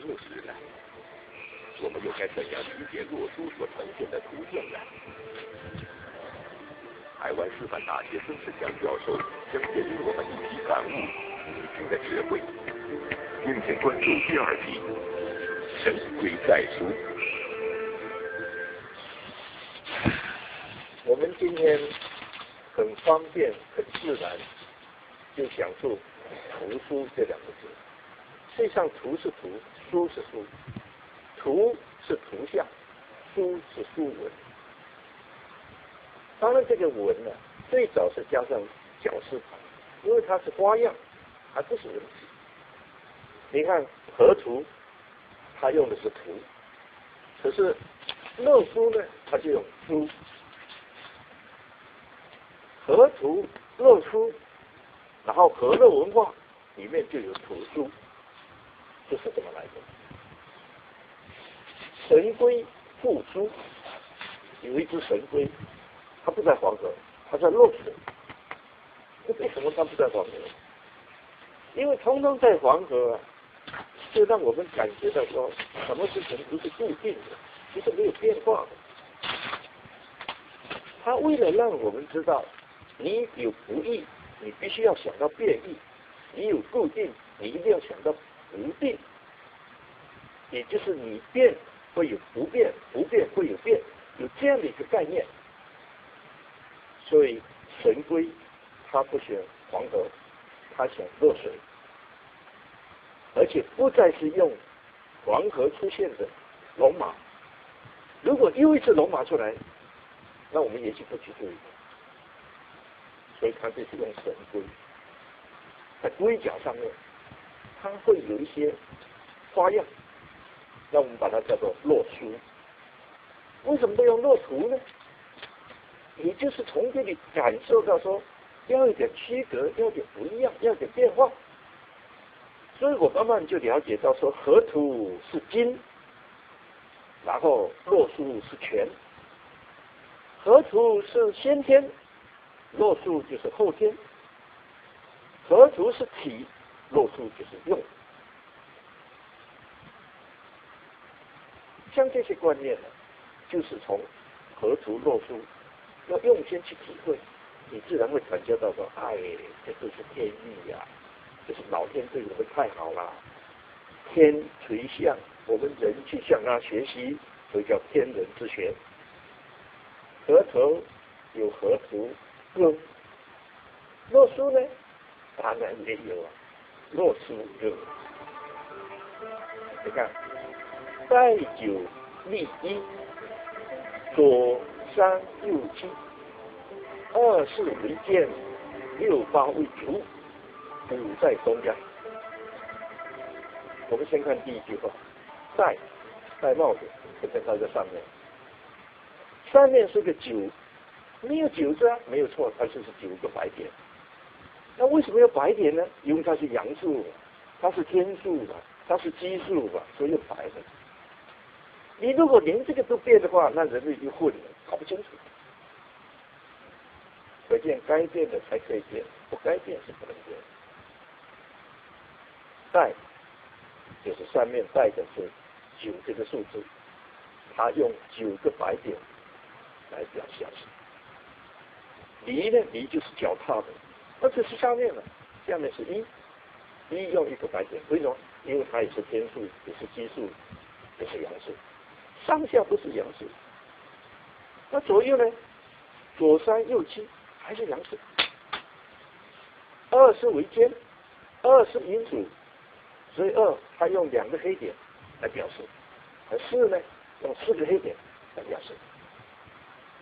又时了。我们又该怎样理解洛书所呈现的图像呢？台湾师范大学孙世强教授将带领我们一起感悟易经的智慧。敬请关注第二集《神龟在书》。我们今天很方便、很自然就讲述“图书”这两个字。实际上，图是图，书是书。图是图像，书是书文。当然，这个文呢，最早是加上绞丝旁，因为它是花样，还不是文字。你看河图，它用的是图，可是乐书呢，它就用书。河图乐书，然后河乐文化里面就有图书，就是这么来的。神龟复苏，有一只神龟，它不在黄河，它在洛水。为什么它不在黄河？因为通通在黄河，啊，就让我们感觉到说，什么事情都是固定的，不是没有变化的。它为了让我们知道，你有不易，你必须要想到变异；你有固定，你一定要想到不定。也就是你变。会有不变，不变会有变，有这样的一个概念。所以神龟它不选黄河，它选洛水，而且不再是用黄河出现的龙马。如果又一次龙马出来，那我们也许不去注意。所以它这是用神龟，在龟甲上面，它会有一些花样。那我们把它叫做落书。为什么都用落图呢？你就是从这里感受到说，要有点区隔，要点不一样，要点变化。所以我慢慢就了解到说，河图是金，然后落书是权。河图是先天，落书就是后天。河图是体，落书就是用。像这些观念呢，就是从河图洛书，要用心去体会，你自然会感觉到说，哎，这都是天意呀，这是老天对我们太好了。天垂象，我们人去向他学习，所以叫天人之学。河头有河图，洛洛书呢，当然也有啊，洛书有，你看。代九立一，左三右七，二四为剑，六八为足，五在中央。我们先看第一句话，戴戴帽子，就在它在上面。上面是个九，没有九字啊，没有错，它就是九个白点。那为什么要白点呢？因为它是阳数，它是天数嘛，它是奇数嘛，所以白的。你如果连这个都变的话，那人类就混了，搞不清楚。可见该变的才可以变，不该变是不能变。带就是上面带的是九这个数字，它用九个白点来表现。离呢，离就是脚踏的，那这是下面了，下面是一，一用一个白点，为什么？因为它也是天数，也是奇数，也是阳数。上下不是阳数，那左右呢？左三右七还是阳数。二是为肩，二是阴主，所以二它用两个黑点来表示，而四呢用四个黑点来表示。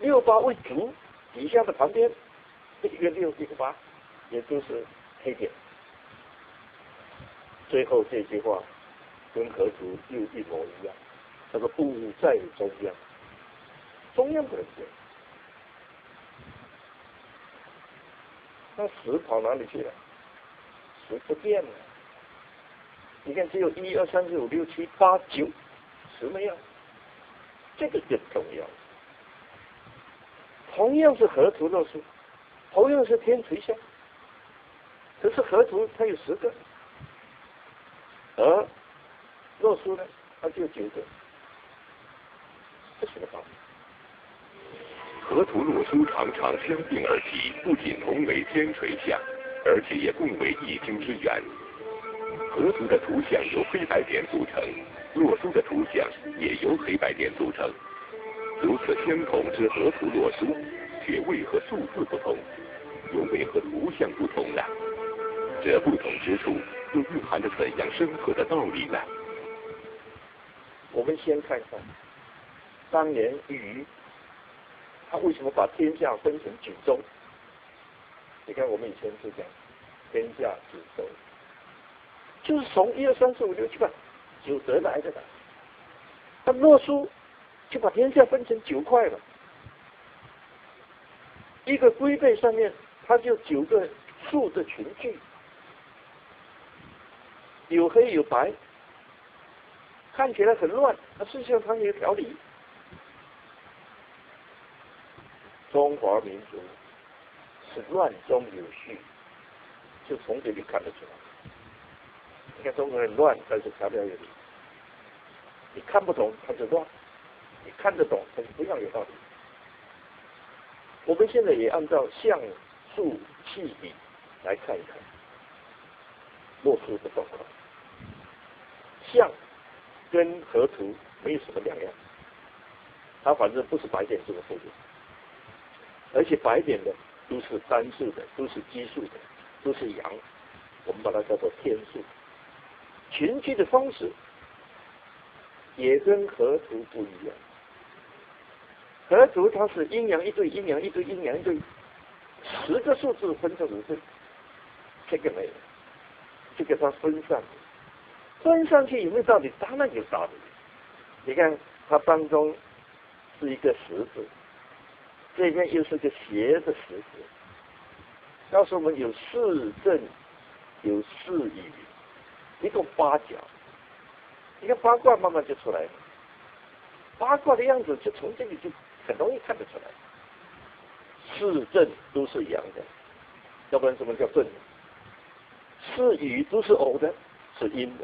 六八为足，底下的旁边一个六一个八，也就是黑点。最后这句话跟河图又一模一样。他说：“不在中央，中央不能变。那十跑哪里去了？十不见了。你看，只有一二三四五六七八九，十没有。这个更重要。同样是河图洛书，同样是天垂象，可是河图它有十个，而洛书呢，它就九个，这是个道理。河图洛书常常相并而起，不仅同为天垂象，而且也共为易经之源。河图的图像由黑白点组成，洛书的图像也由黑白点组成。如此相同之河图洛书，却为何数字不同？又为何图像不同呢？这不同之处又蕴含着怎样深刻的道理呢？我们先看看当年禹。他为什么把天下分成九州？你看我们以前是讲天下九州，就是从一二三四五六七八九得来的。他洛书就把天下分成九块了，一个龟背上面，它就九个数的群聚，有黑有白，看起来很乱，它实际上它有条理。中华民族是乱中有序，就从这里看得出来。你看中国人乱，但是条条有理。你看不懂，它就乱；你看得懂，它就非常有道理。我们现在也按照像素、气、理来看一看，洛书的状况。象跟河图没有什么两样，它反正不是白点这个数字。而且白点的都是单数的，都是奇数的，都是阳，我们把它叫做天数。群居的方式也跟河图不一样。河图它是阴阳一对，阴阳一对，阴阳一对，十个数字分成五对，这个没有，这个它分上，分上去有没有道理？当然有道理。你看它当中是一个十字。这边又是个斜的十字，告诉我们有四正，有四隅，一共八角。你看八卦慢慢就出来了，八卦的样子就从这里就很容易看得出来。四正都是阳的，要不然什么叫正？四隅都是偶的，是阴的。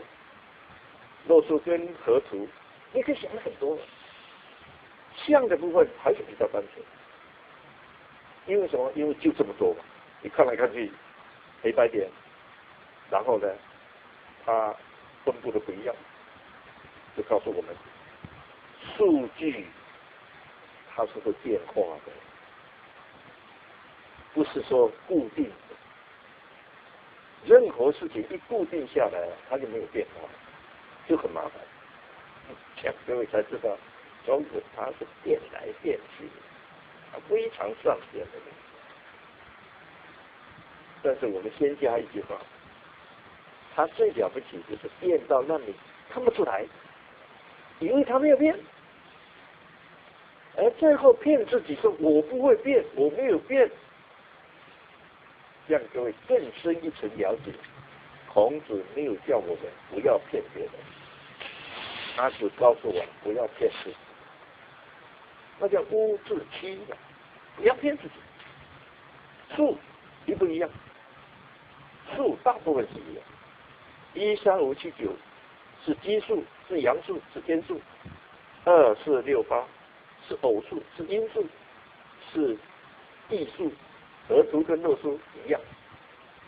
洛书跟河图，你可以想很多。象的部分还是比较单纯。因为什么？因为就这么多嘛。你看来看去，黑白点，然后呢，它分布的不一样，就告诉我们，数据它是会变化的，不是说固定的。任何事情一固定下来，它就没有变化，就很麻烦。讲各位才知道，中国它是变来变去。非常善变的人，但是我们先加一句话，他最了不起就是变到让你看不出来，因为他没有变，而最后骗自己说我不会变，我没有变，让各位更深一层了解，孔子没有叫我们不要骗别人，他只告诉我不要骗自己。那叫无自欺的，不要骗自己。数一不一样，数大部分是一样，一三五七九是奇数，是阳数，是天数；二四六八是偶数，是阴数，是异数。河图跟洛书一样，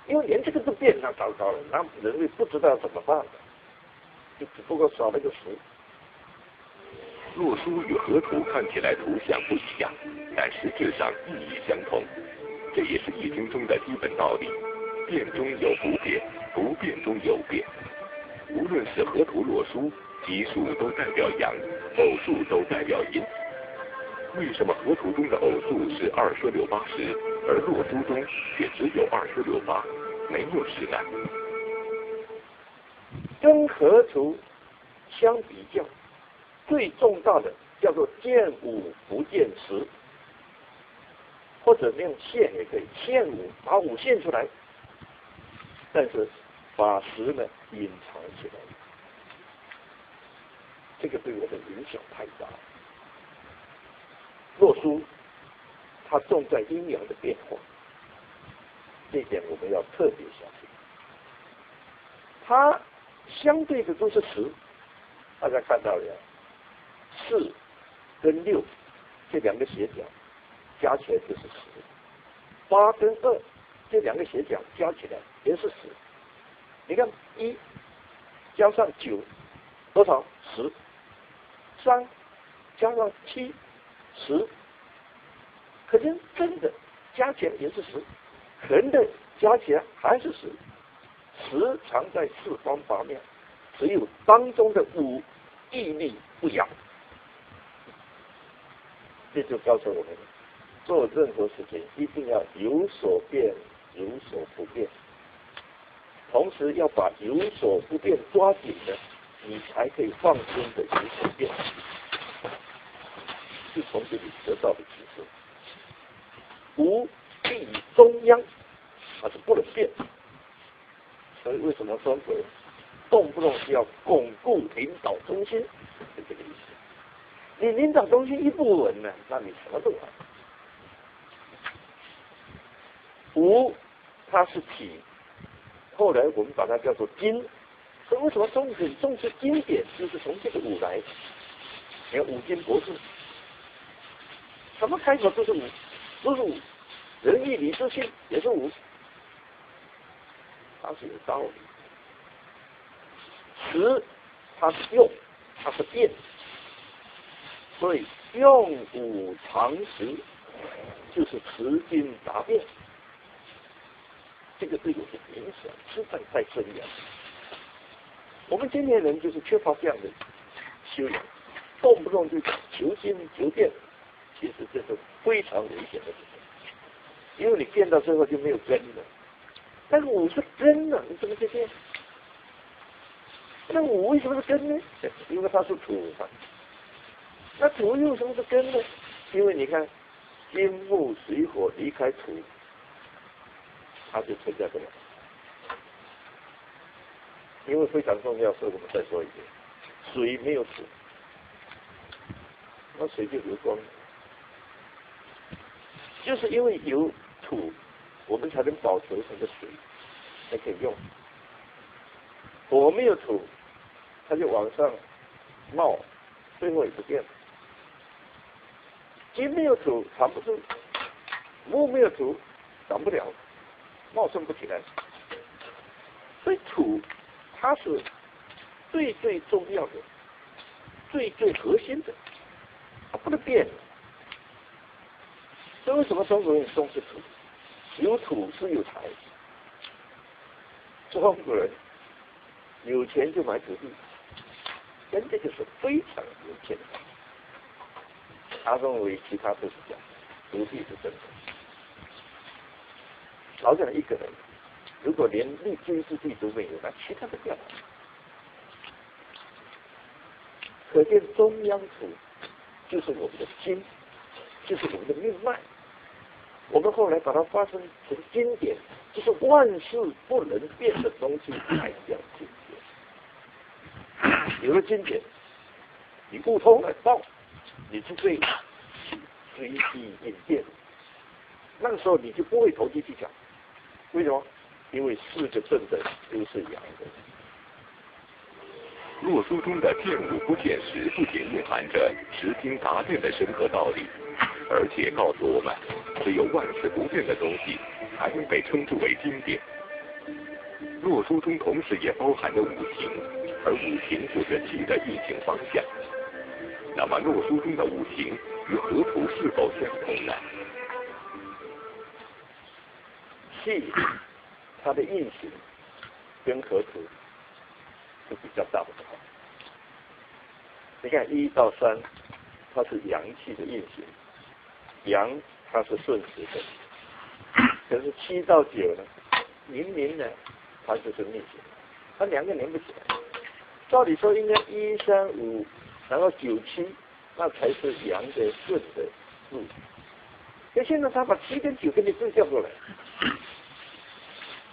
因为连这个都变，那糟糕了，那人类不知道怎么办了，只不过少了个十。洛书与河图看起来图像不一样，但实质上意义相同。这也是易经中的基本道理：变中有不变，不变中有变。无论是河图洛书，奇数都代表阳，偶数都代表阴。为什么河图中的偶数是二四六八十，而洛书中却只有二四六八，没有十呢？跟河图相比较。最重大的叫做见五不见十，或者用线也可以，线五把五线出来，但是把十呢隐藏起来，这个对我的影响太大。洛书它重在阴阳的变化，这点我们要特别小心。它相对的都是十。大家看到了，四跟六这两个斜角加起来就是十，八跟二这两个斜角加起来也是十。你看一加上九多少？十。三加上七十，可见正的加起来也是十，横的加起来还是十。时常在四方八面，只有当中的五屹立不摇。这就告诉我们，做任何事情一定要有所变，有所不变，同时要把有所不变抓紧的，你才可以放心的有所变。是从这里得到的启示。无立中央，它是不能变。所以为什么双鬼动不动就要巩固领导中心？是这个意思。你领导中心一不稳呢，那你什么都完。无，它是体，后来我们把它叫做经。所以为什么中很重视经典，就是从这个五来。你看五经博士，什么开口都是五，都是五。仁义礼智信也是五。它是有道理，持它是用，它是变，所以用武常识就是持经达变，这个对我的影响实在太深了。我们今天人就是缺乏这样的修养，动不动就求经求变，其实这是非常危险的事情，因为你变到最后就没有根了。但是五是根呢？你怎么去变？那五为什么是根呢？因为它是土嘛。那土又什么是根呢？因为你看，金木水火离开土，它就存在不了。因为非常重要，所以我们再说一遍：水没有土，那水就流光。就是因为有土。我们才能保存这个水，才可以用。火没有土，它就往上冒，最后也不变。金没有土藏不住，木没有土长不了，茂盛不起来。所以土它是最最重要的、最最核心的，它不能变。所以为什么中国人重视土？有土是有财，中国人有钱就买土地，真的就是非常有钱。他认为其他都是假的，土地是真的。好像一个人，如果连立居之地都没有，那其他的干嘛？可见中央土就是我们的心，就是我们的命脉。我们后来把它发生成经典，就是万事不能变的东西才叫经典。有了经典，你不通了道，你就会随机应变。那个时候你就不会投机取巧。为什么？因为四个正的都是阳的。洛书中的见物不见实，不仅蕴含着持经达变的深刻道理。而且告诉我们，只有万事不变的东西，才能被称之为经典。洛书中同时也包含着五行，而五行就是气的运行方向。那么洛书中的五行与河图是否相同呢？气，它的运行跟河图是比较大的。你看一到三，它是阳气的运行。阳它是顺时的，可是七到九呢，明明呢，它就是逆行，它两个连不起来。照理说应该一三五，然后九七，那才是阳的顺的路。可现在他把七跟九给你对调过来，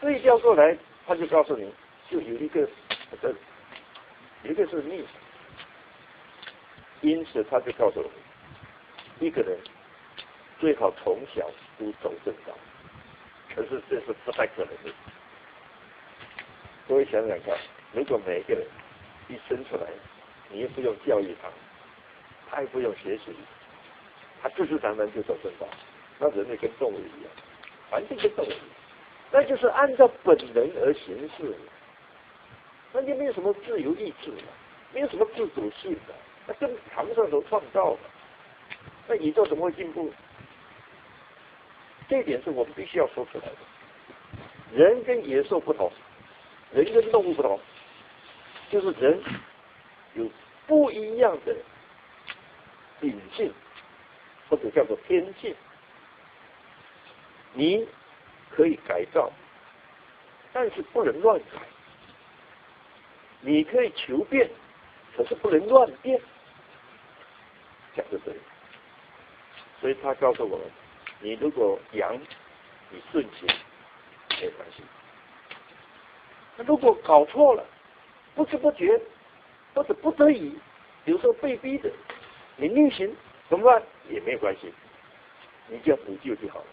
对调过来，他就告诉你，就有一个这，一个是逆，因此他就告诉我们，一个人。最好从小都走正道，可是这是不太可能的。各位想想看，如果每个人一生出来，你也不用教育他，他也不用学习，他自自然然就走正道。那人类跟动物一样，环境跟动物一样，那就是按照本能而行事，那就没有什么自由意志了，没有什么自主性的，那更谈不上什么创造的，那宇宙怎么会进步？这一点是我们必须要说出来的。人跟野兽不同，人跟动物不同，就是人有不一样的秉性，或者叫做天性。你可以改造，但是不能乱改；你可以求变，可是不能乱变。讲的对，所以他告诉我们：你如果阳，你顺行没关系；那如果搞错了，不知不觉或者不得已，比如说被逼的，你逆行怎么办？也没有关系，你就要补救就好了。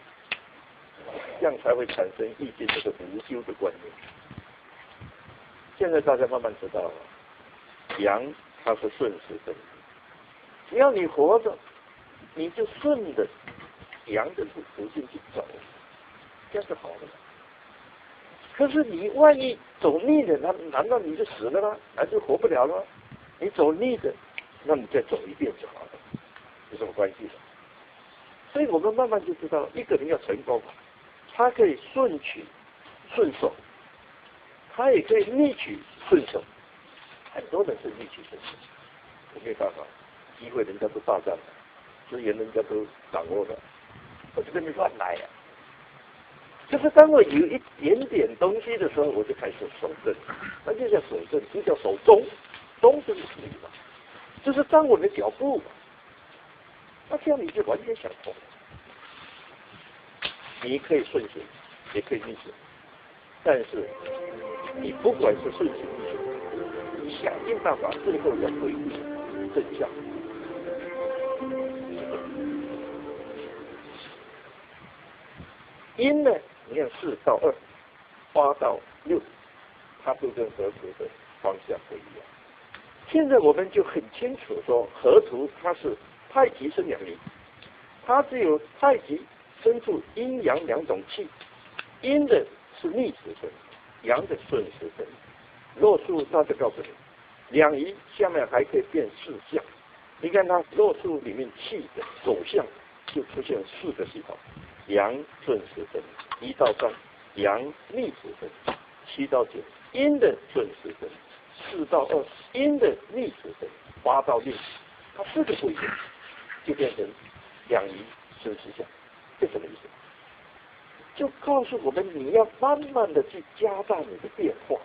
这样才会产生意见这个无休的观念。现在大家慢慢知道了，阳它是顺时针，只要你活着，你就顺着阳的途途径去走，这样是好的。可是你万一走逆的，那难道你就死了吗？那就活不了了？你走逆的，那你再走一遍就好了，有什么关系的？所以我们慢慢就知道了，一个人要成功。他可以顺取顺受，他也可以逆取顺受。很多人是逆取顺受，没办法，机会人家都霸占了，资源人家都掌握了，我就跟你乱来呀。就是当我有一点点东西的时候，我就开始守正，那就叫守正，就叫守中，中就是什么意思？就是当我的脚步嘛，那这样你就完全想通。你可以顺行，也可以逆行，但是你不管是顺行逆行，你想尽办法，最后要回归正向。因呢，你看四到二，八到六，它就跟河图的方向不一样。现在我们就很清楚说，河图它是太极生两仪，它只有太极。生出阴阳两种气，阴的是逆时针，阳的顺时针。洛书他就告诉你，两仪下面还可以变四象。你看它洛书里面气的走向就出现四个系统：阳顺时针一到三，阳逆时针七到九，阴的顺时针四到二，阴的逆时针八到六，它四个不一样，就变成两仪顺时象。这什么意思？就告诉我们，你要慢慢的去加大你的变化。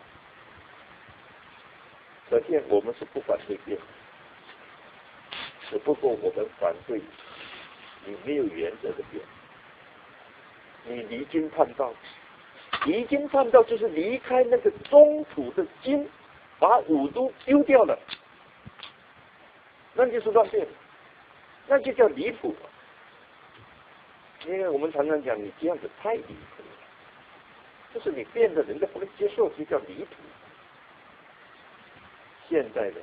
可见我们是不反对变，只不过我们反对你没有原则的变。你离经叛道，离经叛道就是离开那个中土的经，把五都丢掉了，那就是乱变，那就叫离谱。因为我们常常讲，你这样子太离谱了，就是你变得人家不能接受，就叫离谱。现代人，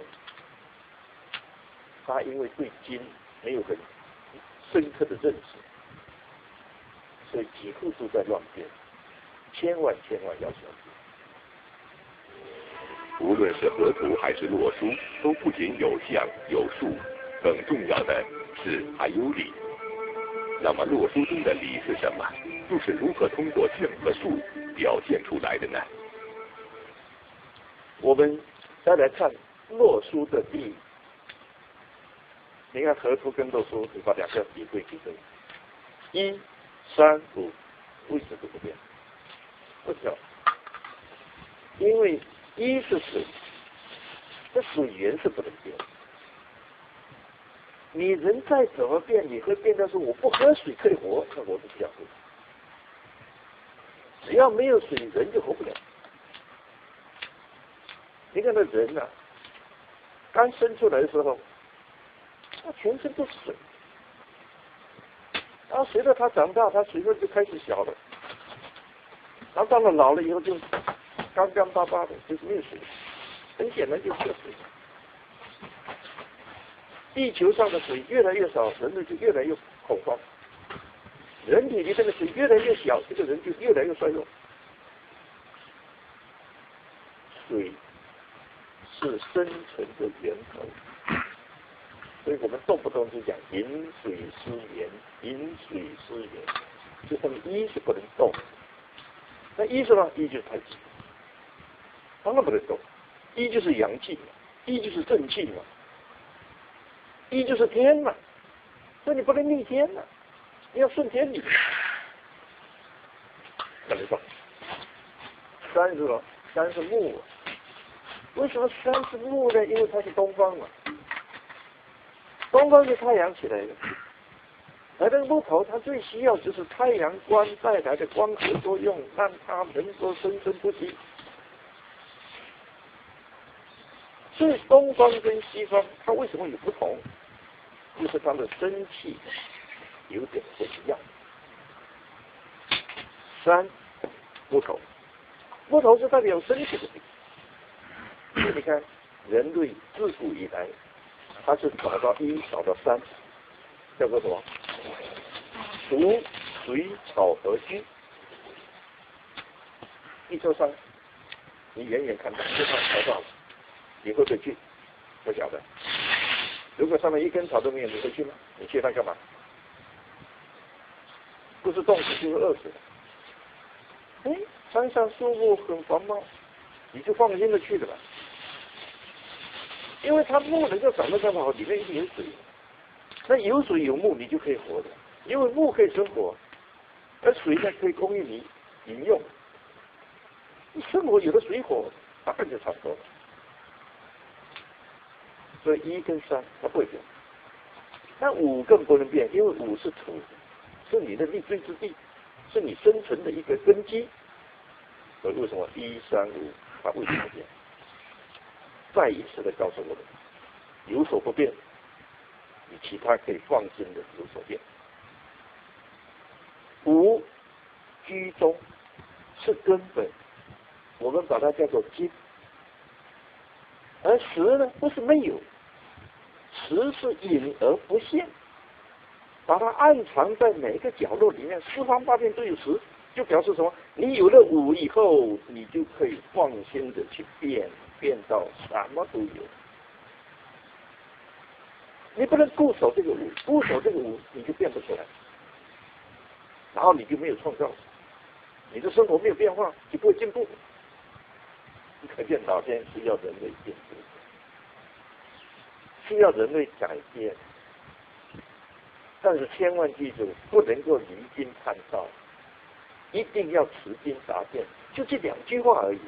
他因为对经没有很深刻的认识，所以几乎都在乱变，千万千万要小心。无论是河图还是洛书，都不仅有象有数，更重要的是还有理。那么，洛书中的理是什么？又是如何通过象和数表现出来的呢？我们再来看洛书的义。你看河图跟洛书，你把两个比对比对，一、三、五，位置都不变，为什么？因为一是水，这水源是不能变。你人再怎么变，你会变到说我不喝水可以活，那我是不想活。只要没有水，人就活不了。你看那人呐，刚生出来的时候，他全身都是水，然后随着他长大，他随着就开始小了，然后到了老了以后就干干巴巴的，就是没有水，很简单就是水。地球上的水越来越少，人类就越来越恐慌。人体里这个水越来越小，这个人就越来越衰弱。水是生存的源头，所以我们动不动就讲饮水思源，饮水思源，就说明一是不能动。那一是么？一就是太极，当然不能动。一就是阳气，一就是正气嘛，一就是天嘛，所以你不能逆天嘛。你要顺天理，怎么说？山是什么？山是木。为什么三是木呢？因为它是东方嘛。东方是太阳起来的，而这个木头它最需要就是太阳光带来的光合作用，让它能够生生不息。所以东方跟西方它为什么有不同？就是它的生气。有点不一样。三木头，木头是代表身体的。所以你看，人类自古以来，他是找到一，找到三，叫做什么？土、水、草和金。一座山，你远远看到就上草到了，你会不会去？不晓得。如果上面一根草都没有，你会去吗？你去它干嘛？不是冻死就是饿死。哎，山上树木很繁茂，你就放心的去了吧。因为它木能够长得这么好，里面一定有水。那有水有木，你就可以活的。因为木可以生火，而水呢可以供应你饮用。生活有了水火，当然就差不多了。所以一跟三它不会变，那五更不能变，因为五是土。是你的立锥之地，是你生存的一个根基。所以为什么一三五它为什么变？再一次的告诉我们，有所不变，你其他可以放心的有所变。五居中是根本，我们把它叫做基。而实呢，不是没有，词是隐而不现。把它暗藏在每一个角落里面，四方八面都有词，就表示什么？你有了五以后，你就可以放心的去变，变到什么都有。你不能固守这个五，固守这个五，你就变不出来，然后你就没有创造，你的生活没有变化，就不会进步。可见老天需要人类进步，需要人类改变。但是千万记住，不能够离经叛道，一定要持经达变，就这两句话而已。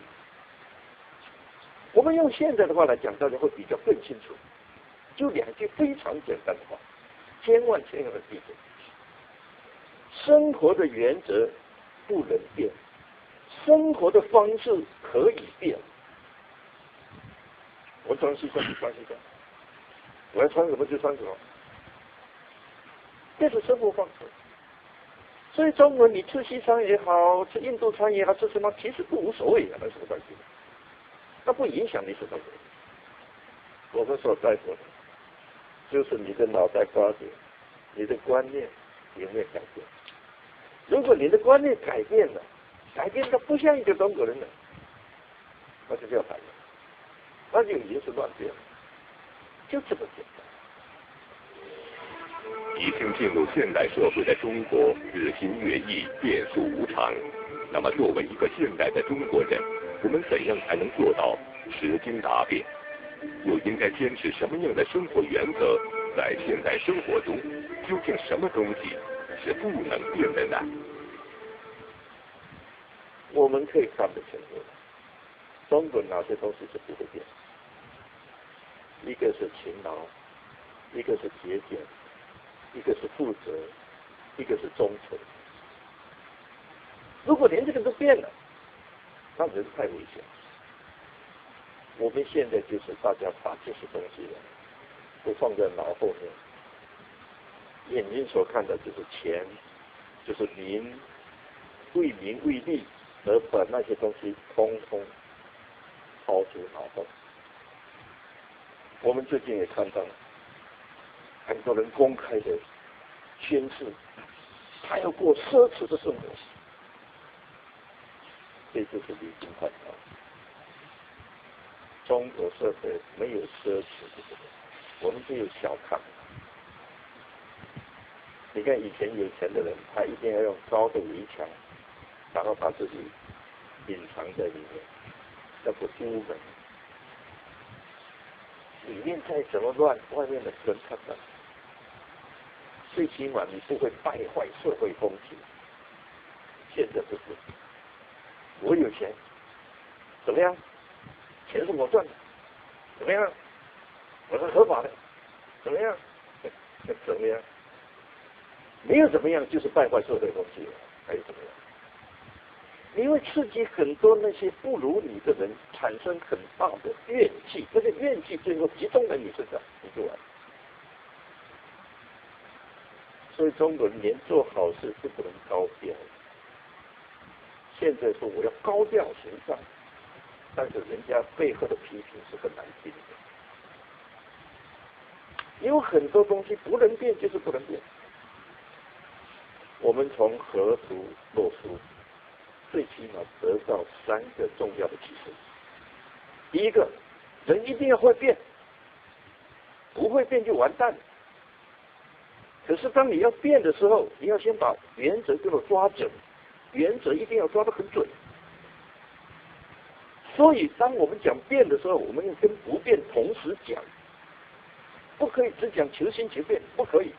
我们用现在的话来讲，大家会比较更清楚。就两句非常简单的话，千万千万记住：生活的原则不能变，生活的方式可以变。我穿西装就穿西装，我要穿什么就穿什么。这是生活方式，所以中文你吃西餐也好，吃印度餐也好，吃什么其实不无所谓啊，那什么关系？那不影响你什么。我们所在乎的，就是你的脑袋瓜子，你的观念有没有改变？如果你的观念改变了，改变的不像一个中国人了，那就叫反了，那就已经是乱变了，就这么简单。已经进入现代社会的中国，日新月异，变数无常。那么，作为一个现代的中国人，我们怎样才能做到持经达变？又应该坚持什么样的生活原则？在现代生活中，究竟什么东西是不能变的呢？我们可以看得清楚，中国哪些东西是不会变？一个是勤劳，一个是节俭。一个是负责，一个是忠诚。如果连这个都变了，那人太危险。我们现在就是大家把这些东西都放在脑后面，眼睛所看的就是钱，就是名，为名为利而把那些东西通通抛诸脑后。我们最近也看到，很多人公开的宣誓，他要过奢侈的生活，这就是离经叛道。中国社会没有奢侈的，我们只有小康。你看以前有钱的人，他一定要用高的围墙，然后把自己隐藏在里面，叫做出门。里面再怎么乱，外面的人看到，最起码你不会败坏社会风气。现在不是，我有钱，怎么样？钱是我赚的，怎么样？我是合法的，怎么样？怎么样？没有怎么样，就是败坏社会风气了，还有怎么样？你会刺激很多那些不如你的人产生很大的怨气，这个怨气最后集中在你身上，你就完。所以中国人连做好事都不能高调。现在说我要高调行善，但是人家背后的批评是很难听的。有很多东西不能变，就是不能变。我们从河图洛书。最起码得到三个重要的启示。第一个，人一定要会变，不会变就完蛋。可是当你要变的时候，你要先把原则给我抓准，原则一定要抓得很准。所以，当我们讲变的时候，我们要跟不变同时讲，不可以只讲求新求变，不可以。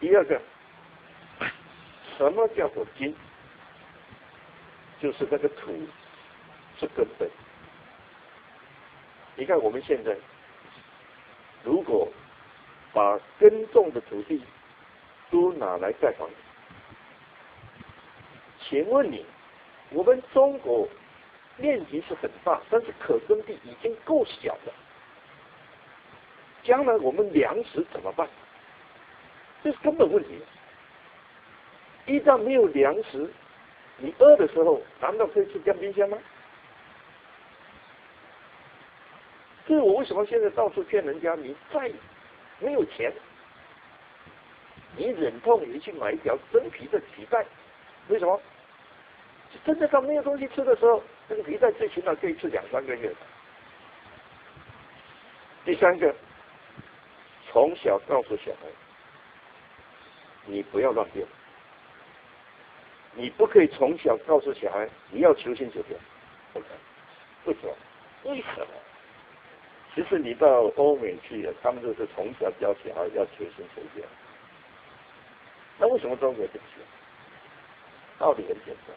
第二个。什么叫做金？就是那个土是根本。你看我们现在，如果把耕种的土地都拿来盖房子，请问你，我们中国面积是很大，但是可耕地已经够小了，将来我们粮食怎么办？这是根本问题。一旦没有粮食，你饿的时候，难道可以去干冰箱吗？所以我为什么现在到处劝人家，你再没有钱，你忍痛你去买一条真皮的皮带，为什么？真的到没有东西吃的时候，这个皮带最起码可以吃两三个月。第三个，从小告诉小孩，你不要乱变。你不可以从小告诉小孩你要求新求变，不可为什么？为什么？其实你到欧美去了，他们都是从小教小孩要求新求变。那为什么中国人不行？道理很简单，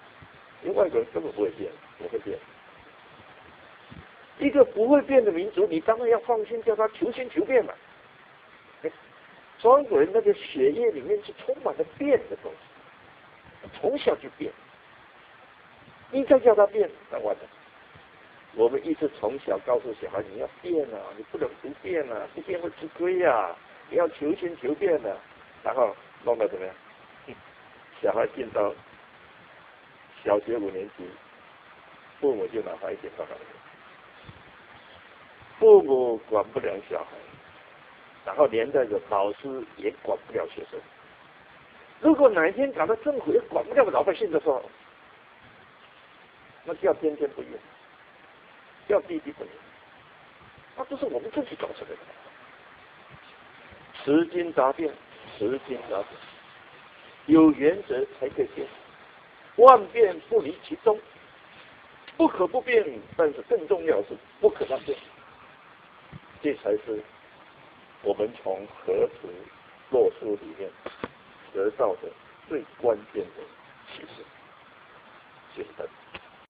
因为外国人根本不会变，不会变。一个不会变的民族，你当然要放心叫他求新求变嘛。中国人那个血液里面是充满了变的东西。从小就变，你再叫他变，那完了。我们一直从小告诉小孩，你要变啊，你不能不变啊，不变会吃亏呀，你要求新求变的。然后弄得怎么样？小孩进到小学五年级，父母就拿他一点办法父母管不了小孩，然后连带着老师也管不了学生。如果哪一天搞到政府也管不了老百姓的时候，那叫天天不用，叫地地不用，那这是我们自己搞出来的。持经达变，持经达变，有原则才可以变，万变不离其宗，不可不变，但是更重要是不可乱变，这才是我们从河图洛书里面。得到的最关键的启示，就是。